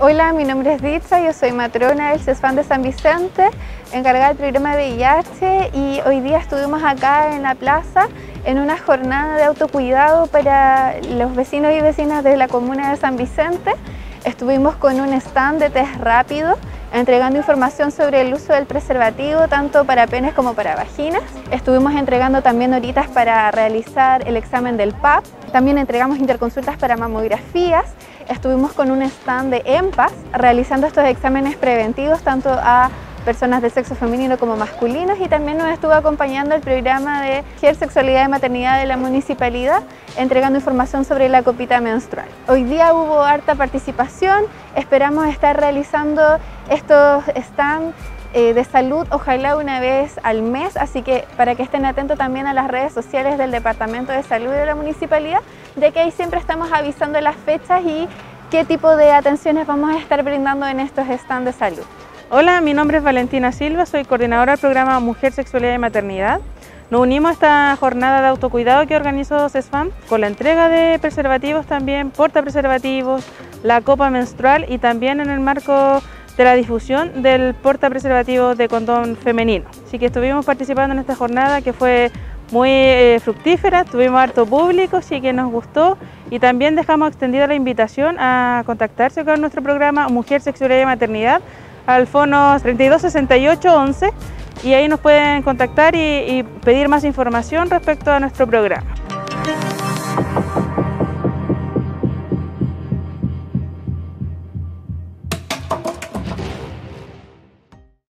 Hola, mi nombre es Ditsa, yo soy matrona del CESFAN de San Vicente, encargada del programa de VIH y hoy día estuvimos acá en la plaza en una jornada de autocuidado para los vecinos y vecinas de la comuna de San Vicente. Estuvimos con un stand de test rápido entregando información sobre el uso del preservativo tanto para penes como para vaginas. Estuvimos entregando también horitas para realizar el examen del PAP. También entregamos interconsultas para mamografías estuvimos con un stand de EMPAS realizando estos exámenes preventivos tanto a personas de sexo femenino como masculinos y también nos estuvo acompañando el programa de GER Sexualidad y Maternidad de la Municipalidad entregando información sobre la copita menstrual. Hoy día hubo harta participación, esperamos estar realizando estos stands eh, de salud, ojalá una vez al mes, así que para que estén atentos también a las redes sociales del Departamento de Salud de la Municipalidad, de que ahí siempre estamos avisando las fechas y qué tipo de atenciones vamos a estar brindando en estos stands de salud. Hola, mi nombre es Valentina Silva, soy coordinadora del programa Mujer, Sexualidad y Maternidad. Nos unimos a esta jornada de autocuidado que organizó CESFAM con la entrega de preservativos también, porta preservativos, la copa menstrual y también en el marco de la difusión del porta preservativo de condón femenino. Así que estuvimos participando en esta jornada que fue muy eh, fructífera, tuvimos harto público, sí que nos gustó y también dejamos extendida la invitación a contactarse con nuestro programa Mujer, Sexualidad y Maternidad al fono 326811 y ahí nos pueden contactar y, y pedir más información respecto a nuestro programa.